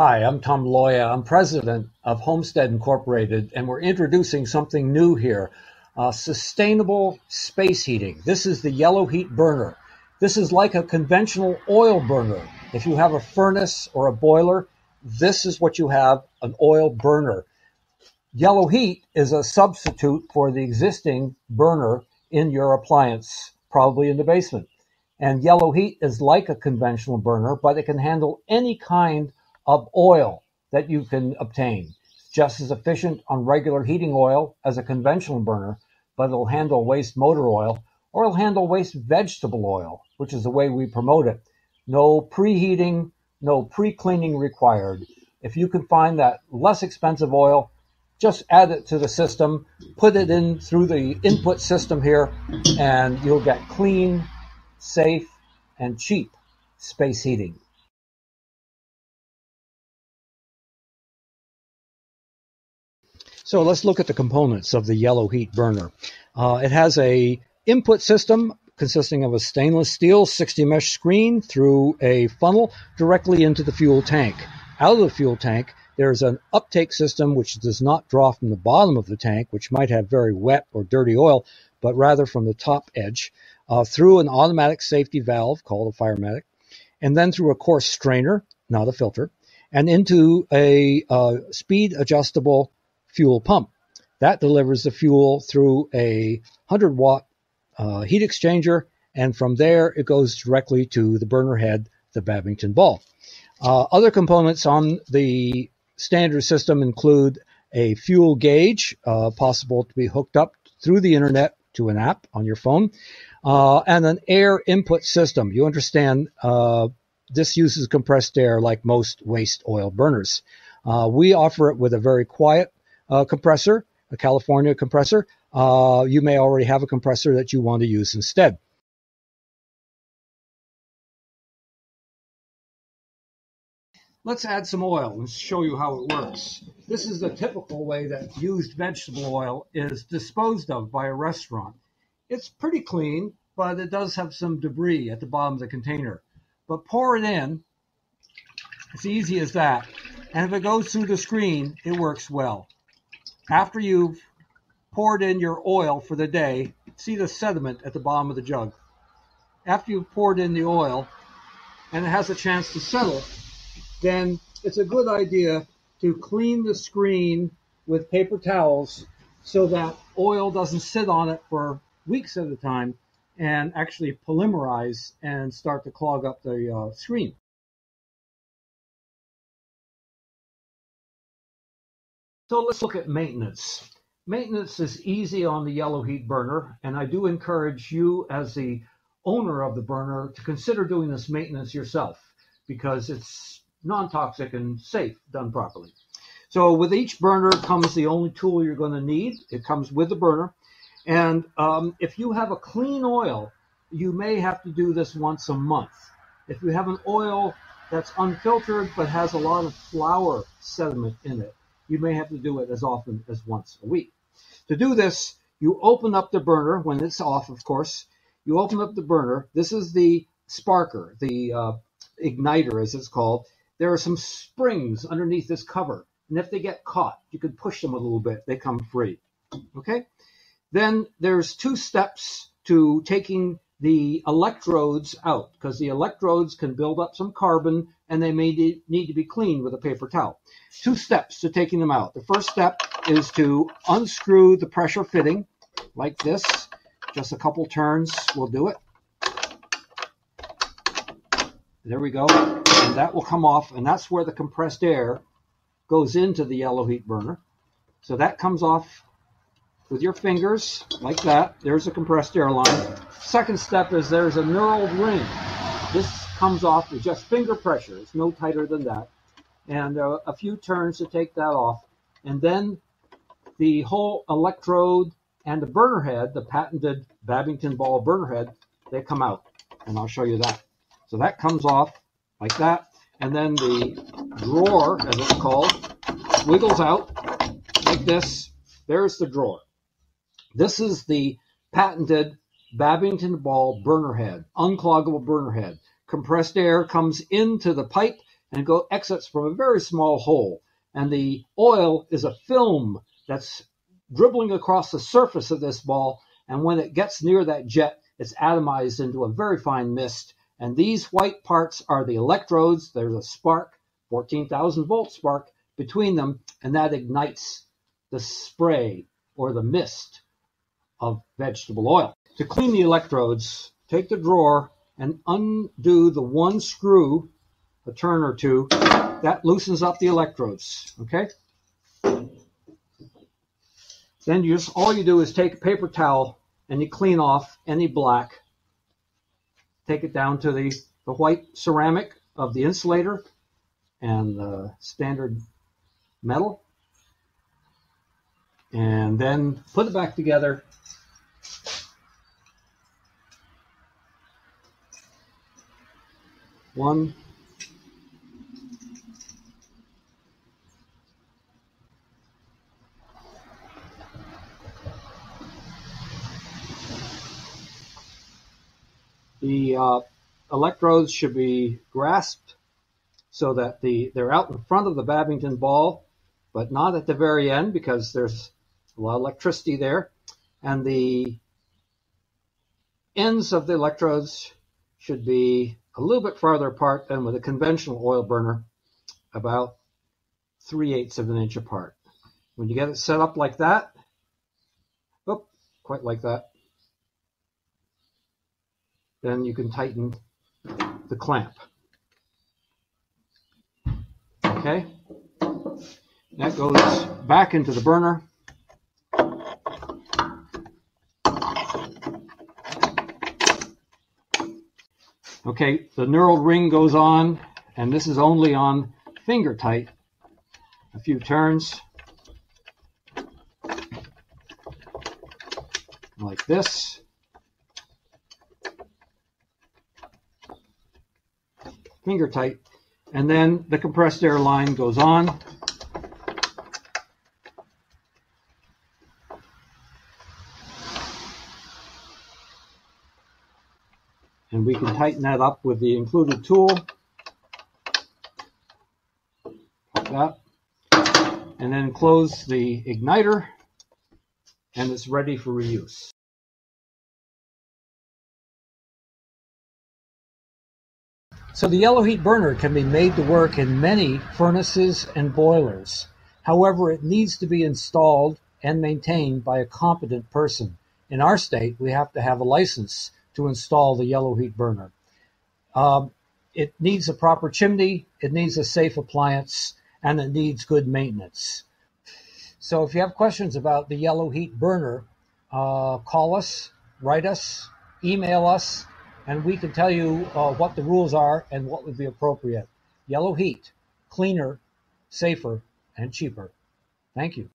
Hi, I'm Tom Leue. I'm president of Homestead Incorporated, and we're introducing something new here uh, sustainable space heating. This is the yellow heat burner. This is like a conventional oil burner. If you have a furnace or a boiler, this is what you have an oil burner. Yellow heat is a substitute for the existing burner in your appliance, probably in the basement. And yellow heat is like a conventional burner, but it can handle any kind of oil that you can obtain. It's just as efficient on regular heating oil as a conventional burner, but it'll handle waste motor oil or it'll handle waste vegetable oil, which is the way we promote it. No preheating, no pre-cleaning required. If you can find that less expensive oil, just add it to the system, put it in through the input system here, and you'll get clean, safe, and cheap space heating. So let's look at the components of the yellow heat burner. Uh, it has a input system consisting of a stainless steel 60 mesh screen through a funnel directly into the fuel tank. Out of the fuel tank, there's an uptake system which does not draw from the bottom of the tank, which might have very wet or dirty oil, but rather from the top edge, uh, through an automatic safety valve called a Firomatic, and then through a coarse strainer, not a filter, and into a uh, speed adjustable fuel pump. That delivers the fuel through a 100 watt uh, heat exchanger, and from there it goes directly to the burner head, the Babington ball. Uh, other components on the standard system include a fuel gauge, uh, possible to be hooked up through the internet to an app on your phone, uh, and an air input system. You understand uh, this uses compressed air like most waste oil burners. Uh, we offer it with a very quiet uh, compressor, a California compressor, uh, you may already have a compressor that you want to use instead. Let's add some oil and show you how it works. This is the typical way that used vegetable oil is disposed of by a restaurant. It's pretty clean, but it does have some debris at the bottom of the container. But pour it in, it's easy as that. And if it goes through the screen, it works well. After you've poured in your oil for the day, see the sediment at the bottom of the jug. After you've poured in the oil and it has a chance to settle, then it's a good idea to clean the screen with paper towels so that oil doesn't sit on it for weeks at a time and actually polymerize and start to clog up the uh, screen. So let's look at maintenance. Maintenance is easy on the yellow heat burner, and I do encourage you as the owner of the burner to consider doing this maintenance yourself because it's non-toxic and safe done properly. So with each burner comes the only tool you're going to need. It comes with the burner. And um, if you have a clean oil, you may have to do this once a month. If you have an oil that's unfiltered but has a lot of flour sediment in it, you may have to do it as often as once a week. To do this, you open up the burner when it's off, of course. You open up the burner. This is the sparker, the uh, igniter, as it's called. There are some springs underneath this cover. And if they get caught, you can push them a little bit. They come free. Okay? Then there's two steps to taking the electrodes out because the electrodes can build up some carbon and they may need to be cleaned with a paper towel. Two steps to taking them out. The first step is to unscrew the pressure fitting like this. Just a couple turns will do it. There we go. And that will come off and that's where the compressed air goes into the yellow heat burner. So that comes off with your fingers like that. There's a compressed air line. Second step is there's a knurled ring. This comes off with just finger pressure. It's no tighter than that. And uh, a few turns to take that off. And then the whole electrode and the burner head, the patented Babington ball burner head, they come out. And I'll show you that. So that comes off like that. And then the drawer, as it's called, wiggles out like this. There's the drawer. This is the patented Babington Ball burner head, uncloggable burner head. Compressed air comes into the pipe, and go exits from a very small hole. And the oil is a film that's dribbling across the surface of this ball. And when it gets near that jet, it's atomized into a very fine mist. And these white parts are the electrodes. There's a spark, 14,000 volt spark between them, and that ignites the spray or the mist of vegetable oil. To clean the electrodes, take the drawer and undo the one screw, a turn or two, that loosens up the electrodes, okay? Then you just, all you do is take a paper towel and you clean off any black. Take it down to the, the white ceramic of the insulator and the standard metal. And then put it back together. One, The uh, electrodes should be grasped so that the they're out in front of the Babington ball, but not at the very end because there's a lot of electricity there. And the ends of the electrodes should be a little bit farther apart than with a conventional oil burner, about 3 eighths of an inch apart. When you get it set up like that, oh, quite like that, then you can tighten the clamp. Okay, that goes back into the burner. Okay, the knurled ring goes on, and this is only on finger tight. A few turns. Like this. finger tight. And then the compressed air line goes on. And we can tighten that up with the included tool. Like that. And then close the igniter and it's ready for reuse. So the yellow heat burner can be made to work in many furnaces and boilers. However, it needs to be installed and maintained by a competent person. In our state, we have to have a license to install the yellow heat burner. Um, it needs a proper chimney, it needs a safe appliance, and it needs good maintenance. So if you have questions about the yellow heat burner, uh, call us, write us, email us, and we can tell you uh, what the rules are and what would be appropriate. Yellow heat, cleaner, safer, and cheaper. Thank you.